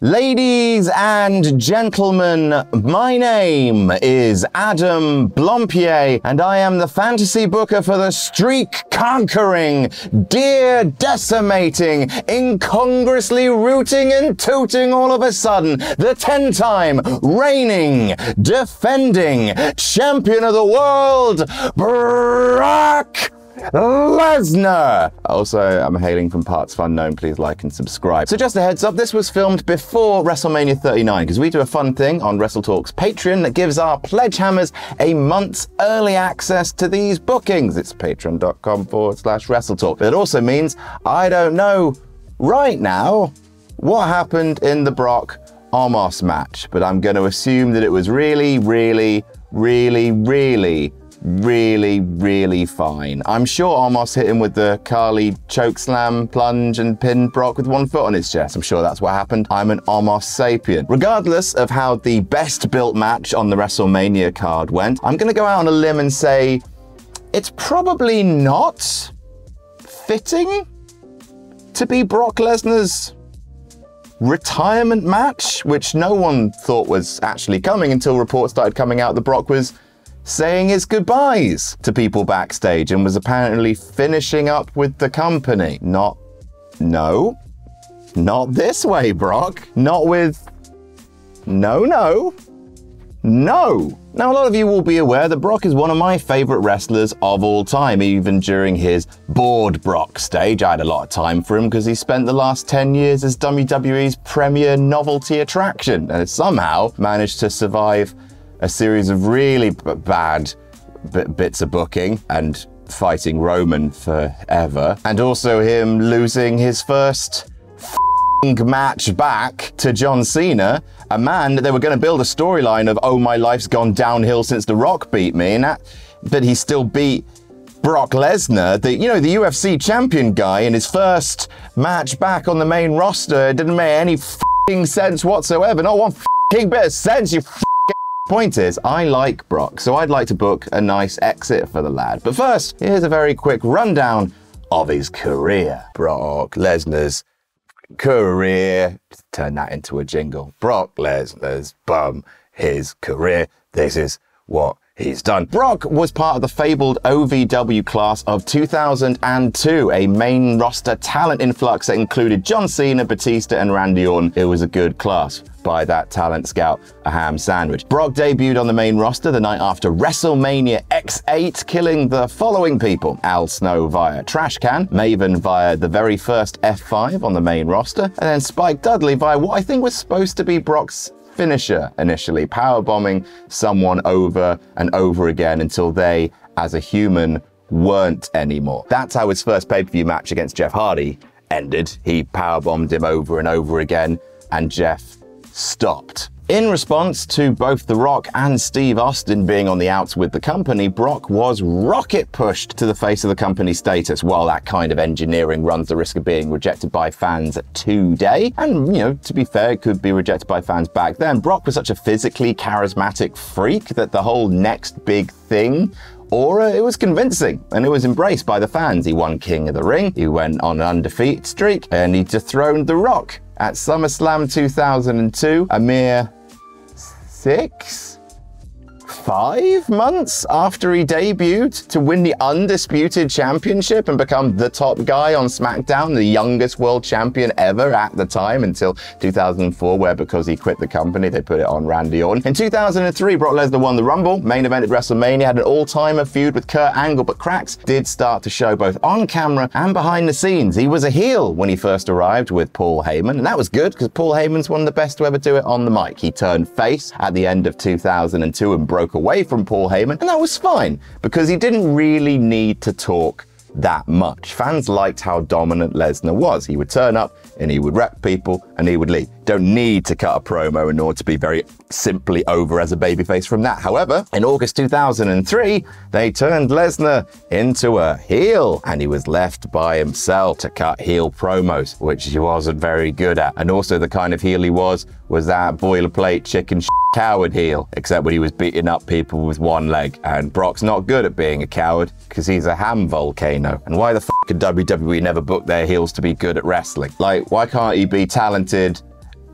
Ladies and gentlemen, my name is Adam Blampied, and I am the fantasy booker for the streak conquering, deer decimating, incongruously rooting and tooting all of a sudden, the 10 time reigning, defending champion of the world, Brock Lesnar. Also, I'm hailing from parts of unknown. Please like and subscribe. So, just a heads up, this was filmed before WrestleMania 39 because we do a fun thing on WrestleTalk's Patreon that gives our pledge hammers a month's early access to these bookings. It's patreon.com forward slash WrestleTalk. But it also means I don't know right now what happened in the Brock Omos match, but I'm going to assume that it was really, really, really, really really, really fine. I'm sure Omos hit him with the Khali choke slam, plunge, and pin Brock with one foot on his chest. I'm sure that's what happened. I'm an Omos sapien. Regardless of how the best built match on the WrestleMania card went, I'm going to go out on a limb and say it's probably not fitting to be Brock Lesnar's retirement match, which no one thought was actually coming until reports started coming out that Brock was saying his goodbyes to people backstage and was apparently finishing up with the company. Not, no, not this way, Brock. Not with, no, no, no. Now, a lot of you will be aware that Brock is one of my favorite wrestlers of all time, even during his bored Brock stage. I had a lot of time for him because he spent the last 10 years as WWE's premier novelty attraction and somehow managed to survive a series of really bad bits of booking and fighting Roman forever, and also him losing his first match back to John Cena, a man that they were going to build a storyline of, oh, my life's gone downhill since The Rock beat me, and that, but he still beat Brock Lesnar, the you know the UFC champion guy, in his first match back on the main roster. It didn't make any sense whatsoever. Not one bit of sense. You Point is, I like Brock, so I'd like to book a nice exit for the lad. But first, here's a very quick rundown of his career. Brock Lesnar's career. Turn that into a jingle. Brock Lesnar's bum his career. This is what he's done. Brock was part of the fabled OVW class of 2002, a main roster talent influx that included John Cena, Batista, and Randy Orton. It was a good class by that talent scout, a ham sandwich. Brock debuted on the main roster the night after WrestleMania X8, killing the following people Al Snow via Trash Can, Maven via the very first F5 on the main roster, and then Spike Dudley via what I think was supposed to be Brock's finisher initially, powerbombing someone over and over again until they, as a human, weren't anymore. That's how his first pay per view match against Jeff Hardy ended. He powerbombed him over and over again, and Jeff stopped. In response to both The Rock and Steve Austin being on the outs with the company, Brock was rocket pushed to the face of the company status. While that kind of engineering runs the risk of being rejected by fans today, and you know, to be fair, it could be rejected by fans back then, Brock was such a physically charismatic freak that the whole next big thing aura, it was convincing and it was embraced by the fans. He won King of the Ring, he went on an undefeated streak, and he dethroned The Rock at SummerSlam 2002, a mere six five months after he debuted to win the undisputed championship and become the top guy on SmackDown, the youngest world champion ever at the time until 2004, where because he quit the company, they put it on Randy Orton. In 2003, Brock Lesnar won the Rumble, main event at WrestleMania, had an all-timer feud with Kurt Angle, but cracks did start to show both on camera and behind the scenes. He was a heel when he first arrived with Paul Heyman, and that was good because Paul Heyman's one of the best to ever do it on the mic. He turned face at the end of 2002 and broke away from Paul Heyman, and that was fine because he didn't really need to talk that much. Fans liked how dominant Lesnar was. He would turn up and he would wreck people and he would leave. Don't need to cut a promo in order to be very simply over as a babyface from that. However, in August 2003, they turned Lesnar into a heel and he was left by himself to cut heel promos, which he wasn't very good at. And also the kind of heel he was was that boilerplate chicken coward heel, except when he was beating up people with one leg. And Brock's not good at being a coward because he's a ham volcano. And why the fuck could WWE never book their heels to be good at wrestling? Like, why can't he be talented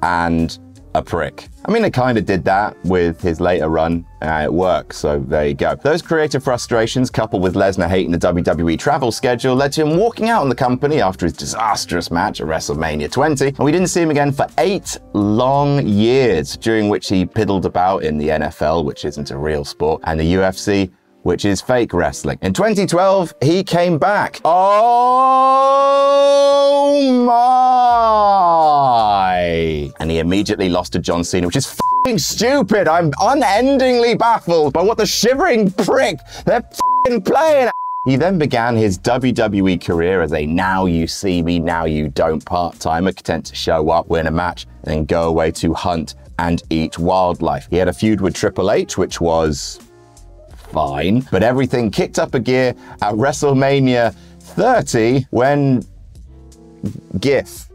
and a prick. I mean, it kind of did that with his later run. Uh, it worked, so there you go. Those creative frustrations, coupled with Lesnar hating the WWE travel schedule, led to him walking out on the company after his disastrous match at WrestleMania 20, and we didn't see him again for eight long years, during which he piddled about in the NFL, which isn't a real sport, and the UFC, which is fake wrestling. In 2012, he came back. Oh my! And he immediately lost to John Cena, which is stupid. I'm unendingly baffled by what the shivering prick they're playing. He then began his WWE career as a now you see me, now you don't part timer, content to show up, win a match, and then go away to hunt and eat wildlife. He had a feud with Triple H, which was fine, but everything kicked up a gear at WrestleMania 30 when GIF.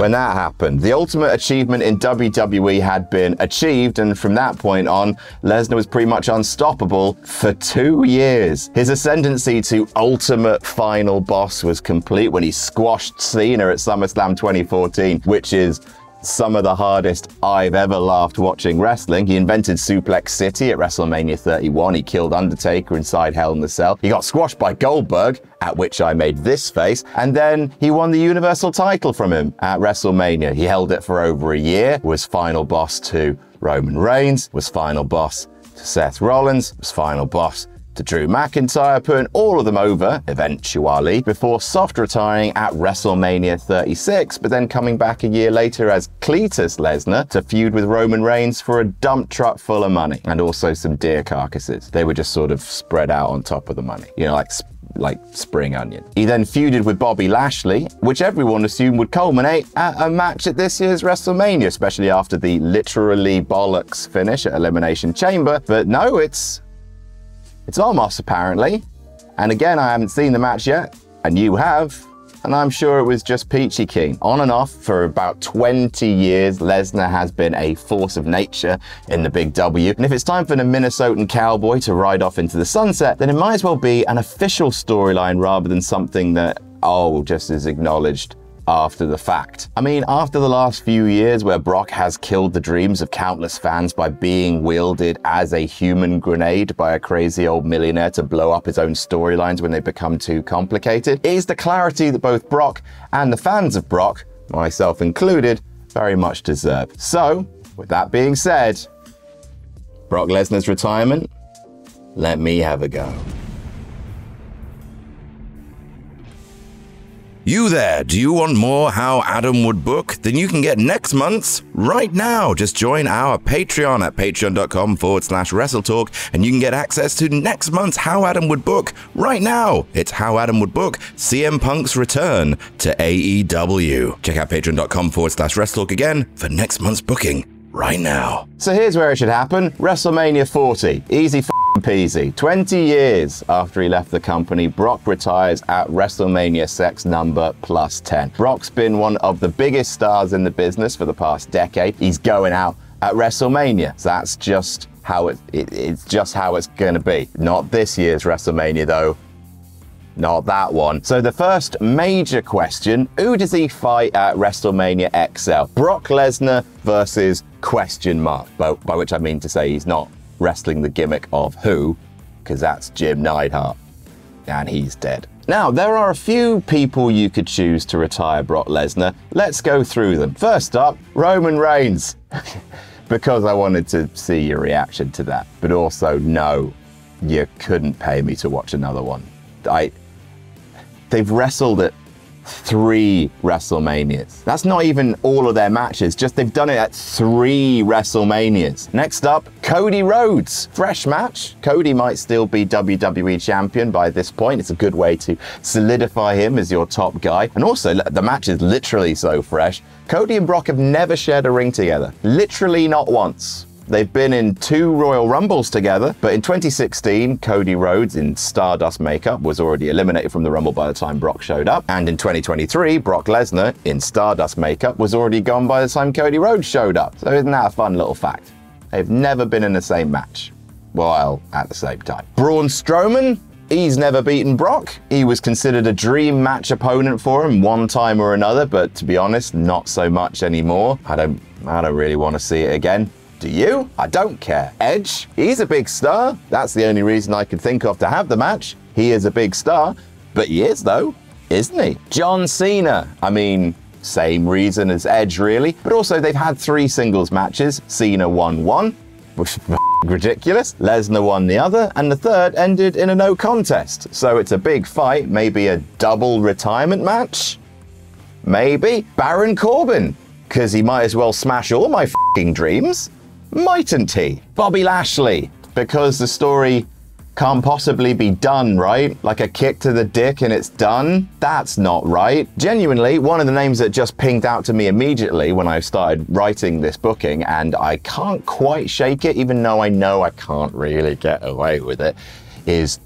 When that happened, the ultimate achievement in WWE had been achieved, and from that point on, Lesnar was pretty much unstoppable for two years. His ascendancy to ultimate final boss was complete when he squashed Cena at SummerSlam 2014, which is some of the hardest I've ever laughed watching wrestling. He invented Suplex City at WrestleMania 31. He killed Undertaker inside Hell in the Cell. He got squashed by Goldberg, at which I made this face. And then he won the Universal title from him at WrestleMania. He held it for over a year, was final boss to Roman Reigns, was final boss to Seth Rollins, was final boss to Drew McIntyre, putting all of them over eventually before soft retiring at WrestleMania 36, but then coming back a year later as Cletus Lesnar to feud with Roman Reigns for a dump truck full of money and also some deer carcasses. They were just sort of spread out on top of the money, you know, like like spring onion. He then feuded with Bobby Lashley, which everyone assumed would culminate at a match at this year's WrestleMania, especially after the literally bollocks finish at Elimination Chamber. But no, it's it's Omos, apparently. And again, I haven't seen the match yet, and you have. And I'm sure it was just peachy keen. On and off for about 20 years, Lesnar has been a force of nature in the Big W. And if it's time for the Minnesotan cowboy to ride off into the sunset, then it might as well be an official storyline rather than something that, oh, just is acknowledged after the fact. I mean, after the last few years where Brock has killed the dreams of countless fans by being wielded as a human grenade by a crazy old millionaire to blow up his own storylines when they become too complicated, is the clarity that both Brock and the fans of Brock, myself included, very much deserve. So, with that being said, Brock Lesnar's retirement, let me have a go. You there, do you want more How Adam Would Book? Then you can get next month's right now. Just join our Patreon at patreon.com forward slash WrestleTalk and you can get access to next month's How Adam Would Book right now. It's How Adam Would Book CM Punk's return to AEW. Check out patreon.com forward slash WrestleTalk again for next month's booking right now. So here's where it should happen WrestleMania 40. Easy peasy. 20 years after he left the company, Brock retires at WrestleMania sex number plus 10. Brock's been one of the biggest stars in the business for the past decade. He's going out at WrestleMania. That's just how it, it it's just how it's going to be. Not this year's WrestleMania though. Not that one. So the first major question, who does he fight at WrestleMania XL? Brock Lesnar versus question mark, by, by which I mean to say he's not wrestling the gimmick of who, because that's Jim Neidhart, and he's dead. Now, there are a few people you could choose to retire Brock Lesnar. Let's go through them. First up, Roman Reigns. because I wanted to see your reaction to that. But also, no, you couldn't pay me to watch another one. I, they've wrestled at three WrestleManias. That's not even all of their matches, just they've done it at three WrestleManias. Next up, Cody Rhodes. Fresh match. Cody might still be WWE champion by this point. It's a good way to solidify him as your top guy. And also, the match is literally so fresh. Cody and Brock have never shared a ring together. Literally not once. They've been in two Royal Rumbles together, but in 2016, Cody Rhodes in Stardust makeup was already eliminated from the Rumble by the time Brock showed up. And in 2023, Brock Lesnar in Stardust makeup was already gone by the time Cody Rhodes showed up. So isn't that a fun little fact? They've never been in the same match while at the same time. Braun Strowman he's never beaten Brock. He was considered a dream match opponent for him one time or another, but to be honest, not so much anymore. I don't I don't really want to see it again. Do you? I don't care. Edge, he's a big star. That's the only reason I could think of to have the match. He is a big star, but he is though, isn't he? John Cena. I mean, same reason as Edge, really. But also, they've had three singles matches. Cena won one, which is ridiculous. Lesnar won the other, and the third ended in a no contest. So it's a big fight, maybe a double retirement match? Maybe. Baron Corbin, because he might as well smash all my dreams. Mightn't he? Bobby Lashley, because the story can't possibly be done, right? Like a kick to the dick and it's done? That's not right. Genuinely, one of the names that just pinged out to me immediately when I started writing this booking, and I can't quite shake it, even though I know I can't really get away with it, is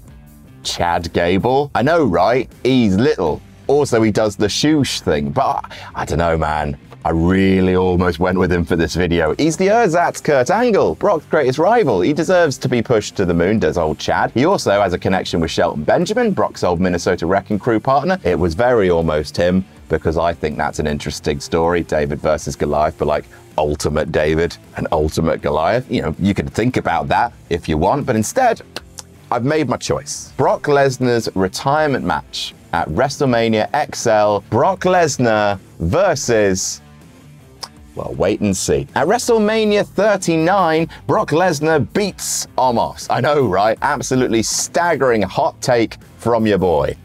Chad Gable. I know, right? He's little. Also, he does the shoosh thing, but I don't know, man. I really almost went with him for this video. He's the ersatz Kurt Angle, Brock's greatest rival. He deserves to be pushed to the moon, does old Chad. He also has a connection with Shelton Benjamin, Brock's old Minnesota Wrecking Crew partner. It was very almost him because I think that's an interesting story, David versus Goliath, but like ultimate David and ultimate Goliath. You know, you can think about that if you want, but instead, I've made my choice. Brock Lesnar's retirement match at WrestleMania XL, Brock Lesnar versus well, wait and see. At WrestleMania 39, Brock Lesnar beats Omos. I know, right? Absolutely staggering hot take from your boy.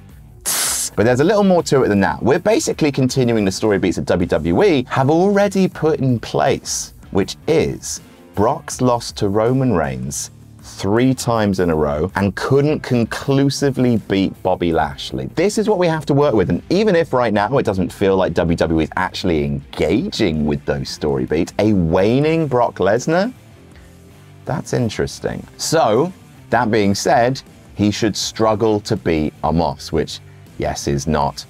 But there's a little more to it than that. We're basically continuing the story beats that WWE have already put in place, which is Brock's loss to Roman Reigns three times in a row and couldn't conclusively beat Bobby Lashley. This is what we have to work with. And even if right now it doesn't feel like WWE is actually engaging with those story beats, a waning Brock Lesnar, that's interesting. So, that being said, he should struggle to beat Omos, which, yes, is not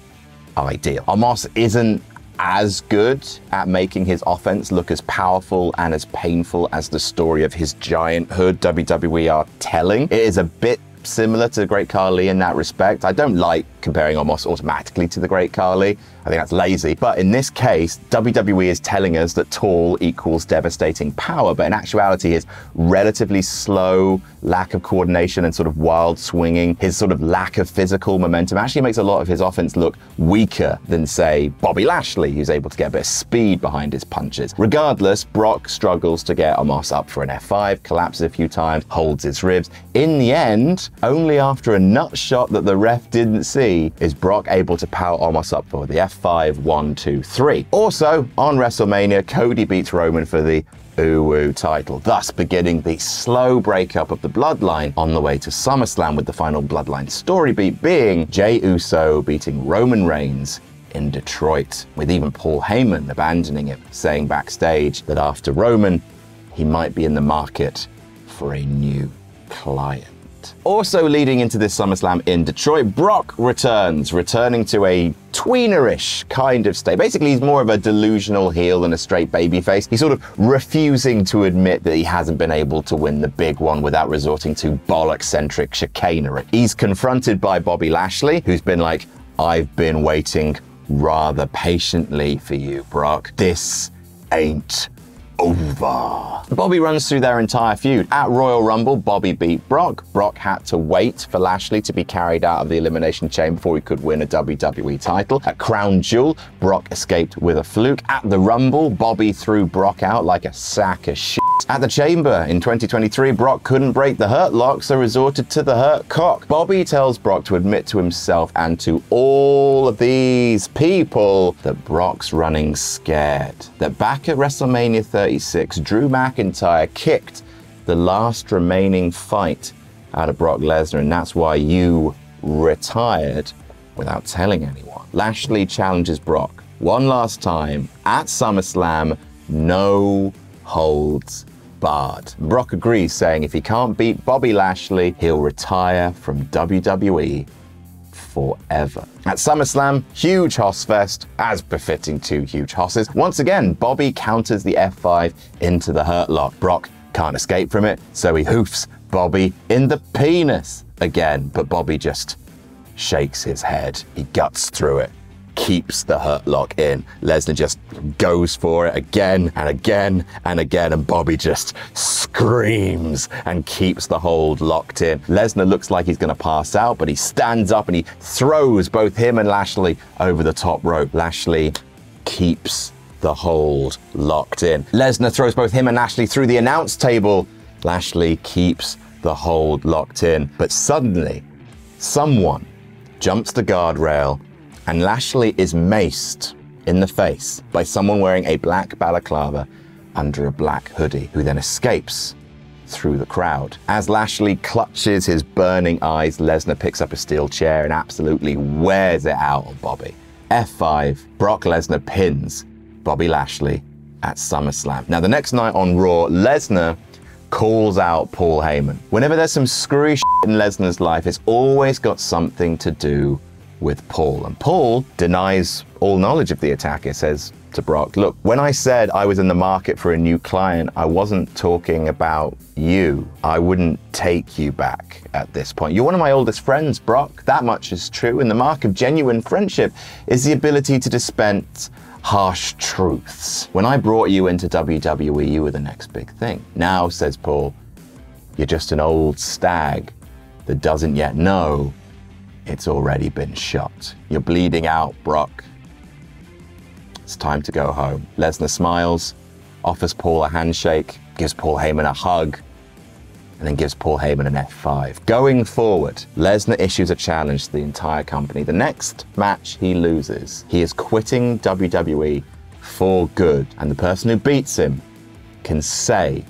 ideal. Omos isn't as good at making his offense look as powerful and as painful as the story of his gianthood WWE are telling. It is a bit similar to the Great Khali in that respect. I don't like comparing Omos automatically to the Great Khali. I think that's lazy. But in this case, WWE is telling us that tall equals devastating power, but in actuality, his relatively slow lack of coordination and sort of wild swinging, his sort of lack of physical momentum actually makes a lot of his offense look weaker than, say, Bobby Lashley, who's able to get a bit of speed behind his punches. Regardless, Brock struggles to get Omos up for an F5, collapses a few times, holds his ribs. In the end, only after a nut shot that the ref didn't see is Brock able to power Omos up for the F5, 1, 2, 3. Also, on WrestleMania, Cody beats Roman for the Uwu title, thus beginning the slow breakup of the bloodline on the way to SummerSlam with the final bloodline story beat being Jey Uso beating Roman Reigns in Detroit, with even Paul Heyman abandoning it, saying backstage that after Roman, he might be in the market for a new client. Also leading into this SummerSlam in Detroit, Brock returns, returning to a tweenerish kind of state. Basically, he's more of a delusional heel than a straight babyface. He's sort of refusing to admit that he hasn't been able to win the big one without resorting to bollock-centric chicanery. He's confronted by Bobby Lashley, who's been like, I've been waiting rather patiently for you, Brock. This ain't over. Bobby runs through their entire feud. At Royal Rumble, Bobby beat Brock. Brock had to wait for Lashley to be carried out of the Elimination Chamber before he could win a WWE title. At Crown Jewel, Brock escaped with a fluke. At the Rumble, Bobby threw Brock out like a sack of shit. At the Chamber in 2023, Brock couldn't break the hurt lock, so resorted to the hurt cock. Bobby tells Brock to admit to himself and to all of these people that Brock's running scared. That back at WrestleMania 36, Drew McIntyre kicked the last remaining fight out of Brock Lesnar, and that's why you retired without telling anyone. Lashley challenges Brock one last time at SummerSlam, no holds barred. Brock agrees, saying if he can't beat Bobby Lashley, he'll retire from WWE forever. At SummerSlam, huge Hoss Fest, as befitting two huge Hosses. Once again, Bobby counters the F5 into the Hurt Lock. Brock can't escape from it, so he hoofs Bobby in the penis again, but Bobby just shakes his head. He guts through it, keeps the hurt lock in. Lesnar just goes for it again and again and again, and Bobby just screams and keeps the hold locked in. Lesnar looks like he's going to pass out, but he stands up and he throws both him and Lashley over the top rope. Lashley keeps the hold locked in. Lesnar throws both him and Lashley through the announce table. Lashley keeps the hold locked in. But suddenly, someone jumps the guardrail and Lashley is maced in the face by someone wearing a black balaclava under a black hoodie, who then escapes through the crowd. As Lashley clutches his burning eyes, Lesnar picks up a steel chair and absolutely wears it out on Bobby. F5, Brock Lesnar pins Bobby Lashley at SummerSlam. Now, the next night on Raw, Lesnar calls out Paul Heyman. Whenever there's some screwy in Lesnar's life, it's always got something to do with Paul. And Paul denies all knowledge of the attack. It says to Brock, Look, when I said I was in the market for a new client, I wasn't talking about you. I wouldn't take you back at this point. You're one of my oldest friends, Brock. That much is true. And the mark of genuine friendship is the ability to dispense harsh truths. When I brought you into WWE, you were the next big thing. Now, says Paul, you're just an old stag that doesn't yet know it's already been shot. You're bleeding out, Brock. It's time to go home. Lesnar smiles, offers Paul a handshake, gives Paul Heyman a hug, and then gives Paul Heyman an F5. Going forward, Lesnar issues a challenge to the entire company. The next match he loses, he is quitting WWE for good, and the person who beats him can say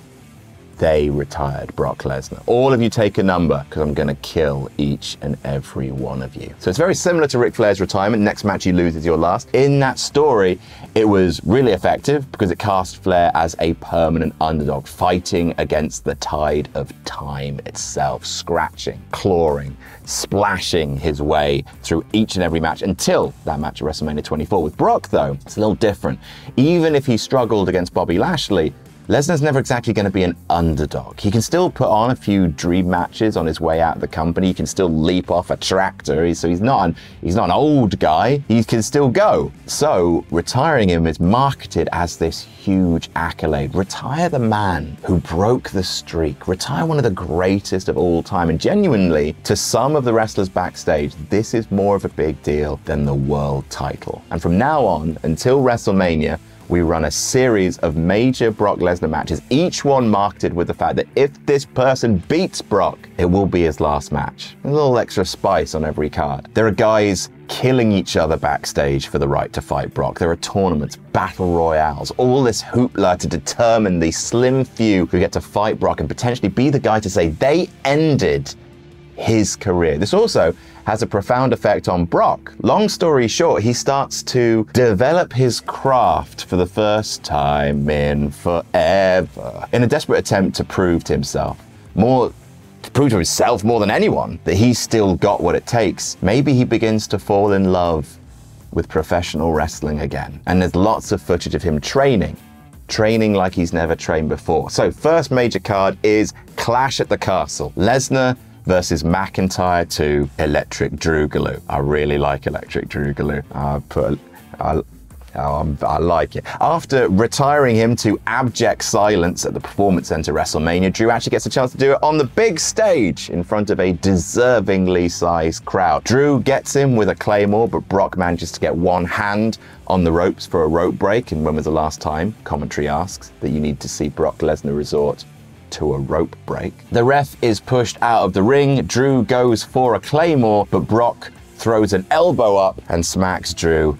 they retired Brock Lesnar. All of you take a number because I'm going to kill each and every one of you. So it's very similar to Ric Flair's retirement. Next match you lose is your last. In that story, it was really effective because it cast Flair as a permanent underdog, fighting against the tide of time itself, scratching, clawing, splashing his way through each and every match until that match at WrestleMania 24. With Brock, though, it's a little different. Even if he struggled against Bobby Lashley, Lesnar's never exactly going to be an underdog. He can still put on a few dream matches on his way out of the company. He can still leap off a tractor. So he's not an, he's not an old guy. He can still go. So retiring him is marketed as this huge accolade. Retire the man who broke the streak. Retire one of the greatest of all time. And genuinely, to some of the wrestlers backstage, this is more of a big deal than the world title. And from now on until WrestleMania, we run a series of major Brock Lesnar matches, each one marketed with the fact that if this person beats Brock, it will be his last match. A little extra spice on every card. There are guys killing each other backstage for the right to fight Brock. There are tournaments, battle royales, all this hoopla to determine the slim few who get to fight Brock and potentially be the guy to say they ended his career. This also has a profound effect on Brock. Long story short, he starts to develop his craft for the first time in forever in a desperate attempt to prove to himself more to prove to himself more than anyone that he's still got what it takes. Maybe he begins to fall in love with professional wrestling again. And there's lots of footage of him training training like he's never trained before. So, first major card is Clash at the Castle. Lesnar versus McIntyre to Electric Droogaloo. I really like Electric Droogaloo. I put. I, Oh, I like it. After retiring him to abject silence at the Performance Center WrestleMania, Drew actually gets a chance to do it on the big stage in front of a deservingly sized crowd. Drew gets him with a claymore, but Brock manages to get one hand on the ropes for a rope break. And when was the last time, commentary asks, that you need to see Brock Lesnar resort to a rope break. The ref is pushed out of the ring. Drew goes for a claymore, but Brock throws an elbow up and smacks Drew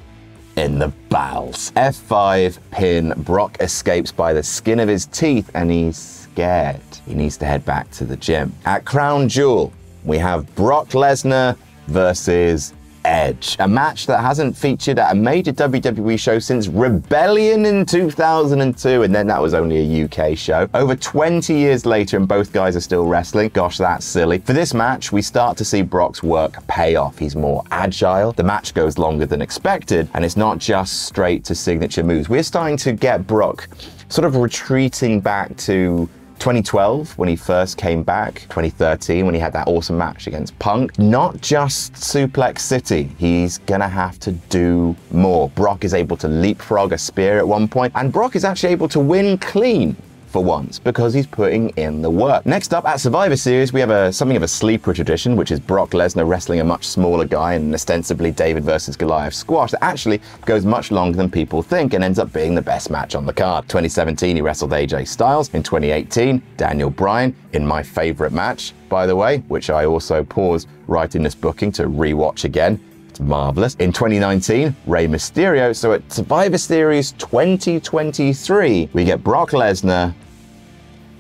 in the bowels. F5 pin. Brock escapes by the skin of his teeth and he's scared. He needs to head back to the gym. At Crown Jewel, we have Brock Lesnar versus Edge, a match that hasn't featured at a major WWE show since Rebellion in 2002, and then that was only a UK show. Over 20 years later, and both guys are still wrestling. Gosh, that's silly. For this match, we start to see Brock's work pay off. He's more agile, the match goes longer than expected, and it's not just straight to signature moves. We're starting to get Brock sort of retreating back to 2012, when he first came back, 2013, when he had that awesome match against Punk, not just Suplex City, he's gonna have to do more. Brock is able to leapfrog a spear at one point, and Brock is actually able to win clean for once because he's putting in the work. Next up at Survivor Series, we have a something of a sleeper tradition, which is Brock Lesnar wrestling a much smaller guy in an ostensibly David versus Goliath squash that actually goes much longer than people think and ends up being the best match on the card. 2017, he wrestled AJ Styles. In 2018, Daniel Bryan in my favorite match, by the way, which I also paused writing this booking to rewatch again. It's marvelous. In 2019, Rey Mysterio. So at Survivor Series 2023, we get Brock Lesnar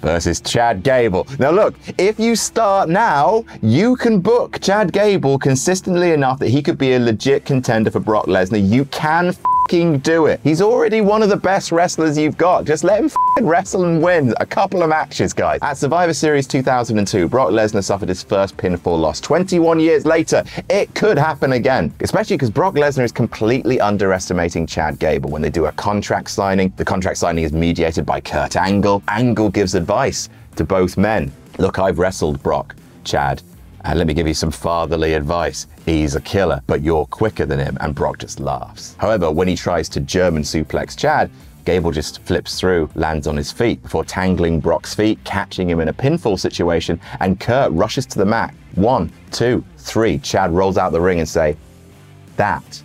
versus Chad Gable. Now, look, if you start now, you can book Chad Gable consistently enough that he could be a legit contender for Brock Lesnar. You can do it. He's already one of the best wrestlers you've got. Just let him wrestle and win a couple of matches, guys. At Survivor Series 2002, Brock Lesnar suffered his first pinfall loss. 21 years later, it could happen again, especially because Brock Lesnar is completely underestimating Chad Gable. When they do a contract signing, the contract signing is mediated by Kurt Angle. Angle gives advice to both men. Look, I've wrestled Brock, Chad. And let me give you some fatherly advice. He's a killer, but you're quicker than him. And Brock just laughs. However, when he tries to German suplex Chad, Gable just flips through, lands on his feet before tangling Brock's feet, catching him in a pinfall situation, and Kurt rushes to the mat. One, two, three. Chad rolls out the ring and say, that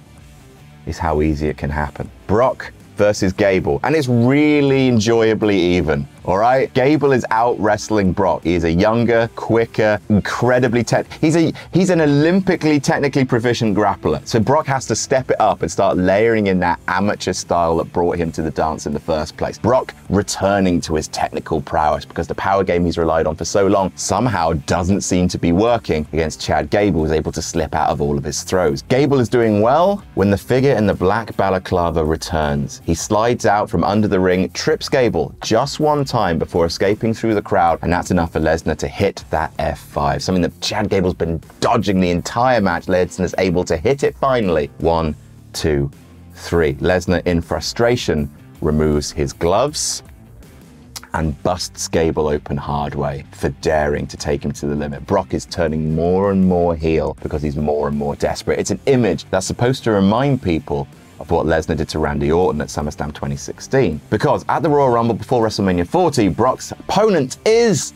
is how easy it can happen. Brock versus Gable, and it's really enjoyably even. All right, Gable is out wrestling Brock. He is a younger, quicker, incredibly tech. He's a he's an Olympically technically proficient grappler. So Brock has to step it up and start layering in that amateur style that brought him to the dance in the first place. Brock returning to his technical prowess because the power game he's relied on for so long somehow doesn't seem to be working against Chad Gable, who's able to slip out of all of his throws. Gable is doing well when the figure in the black balaclava returns. He slides out from under the ring, trips Gable just one time time before escaping through the crowd, and that's enough for Lesnar to hit that F5. Something that Chad Gable's been dodging the entire match. Lesnar's able to hit it finally. One, two, three. Lesnar, in frustration, removes his gloves and busts Gable open hard way for daring to take him to the limit. Brock is turning more and more heel because he's more and more desperate. It's an image that's supposed to remind people of what Lesnar did to Randy Orton at SummerSlam 2016. Because at the Royal Rumble before WrestleMania 40, Brock's opponent is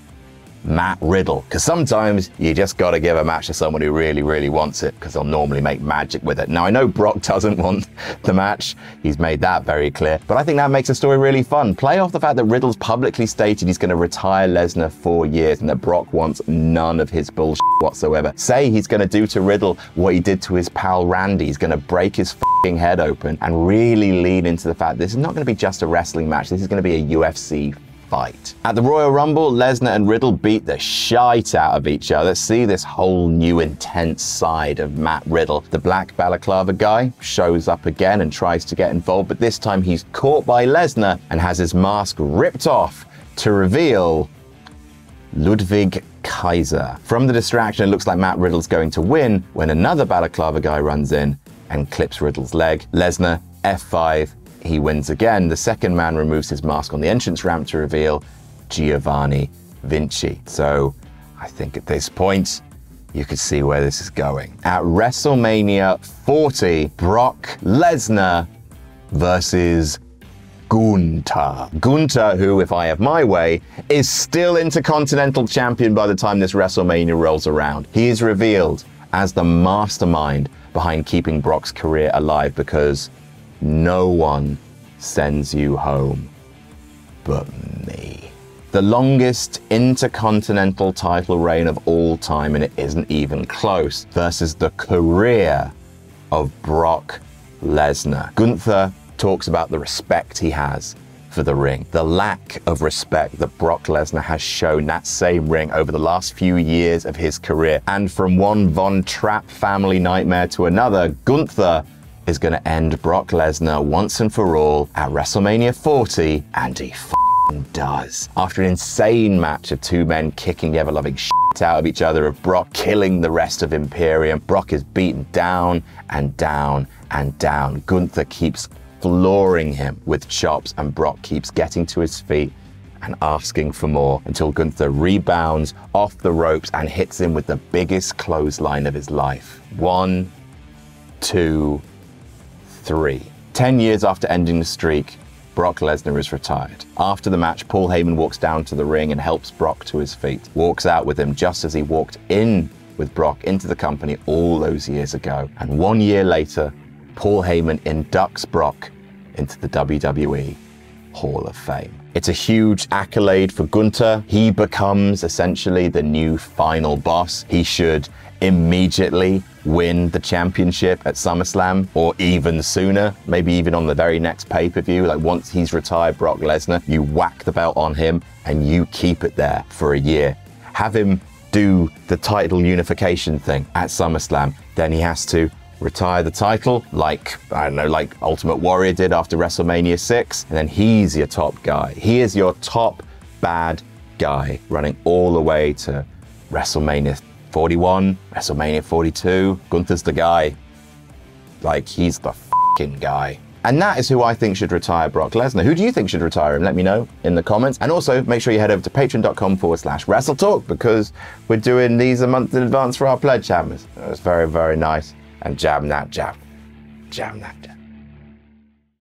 Matt Riddle. Because sometimes you just got to give a match to someone who really, really wants it, because they'll normally make magic with it. Now, I know Brock doesn't want the match. He's made that very clear. But I think that makes the story really fun. Play off the fact that Riddle's publicly stated he's going to retire Lesnar for years and that Brock wants none of his bullshit whatsoever. Say he's going to do to Riddle what he did to his pal Randy. He's going to break his head open and really lean into the fact this is not going to be just a wrestling match. This is going to be a UFC fight. At the Royal Rumble, Lesnar and Riddle beat the shite out of each other. See this whole new intense side of Matt Riddle. The black balaclava guy shows up again and tries to get involved, but this time he's caught by Lesnar and has his mask ripped off to reveal Ludwig Kaiser. From the distraction, it looks like Matt Riddle's going to win when another balaclava guy runs in and clips Riddle's leg. Lesnar, F5, he wins again. The second man removes his mask on the entrance ramp to reveal Giovanni Vinci. So I think at this point, you could see where this is going. At WrestleMania 40, Brock Lesnar versus Gunther. Gunther, who, if I have my way, is still Intercontinental Champion by the time this WrestleMania rolls around. He is revealed as the mastermind behind keeping Brock's career alive because no one sends you home but me. The longest intercontinental title reign of all time, and it isn't even close, versus the career of Brock Lesnar. Gunther talks about the respect he has for the ring, the lack of respect that Brock Lesnar has shown that same ring over the last few years of his career. And from one Von Trapp family nightmare to another, Gunther is going to end Brock Lesnar once and for all at WrestleMania 40, and he does. After an insane match of two men kicking ever loving shit out of each other, of Brock killing the rest of Imperium, Brock is beaten down and down and down. Gunther keeps flooring him with chops, and Brock keeps getting to his feet and asking for more until Gunther rebounds off the ropes and hits him with the biggest clothesline of his life. One, two, three. Ten years after ending the streak, Brock Lesnar is retired. After the match, Paul Heyman walks down to the ring and helps Brock to his feet. Walks out with him just as he walked in with Brock into the company all those years ago. And one year later, Paul Heyman inducts Brock into the WWE Hall of Fame. It's a huge accolade for Gunther. He becomes essentially the new final boss. He should immediately win the championship at SummerSlam or even sooner, maybe even on the very next pay per view. Like once he's retired, Brock Lesnar, you whack the belt on him and you keep it there for a year. Have him do the title unification thing at SummerSlam. Then he has to retire the title, like, I don't know, like Ultimate Warrior did after WrestleMania 6, and then he's your top guy. He is your top bad guy running all the way to WrestleMania 41, WrestleMania 42. Gunther's the guy. Like, he's the fucking guy. And that is who I think should retire Brock Lesnar. Who do you think should retire him? Let me know in the comments. And also make sure you head over to patreon.com forward slash WrestleTalk because we're doing these a month in advance for our pledge hammers. It's very, very nice and jab, not jab, jab, not jam.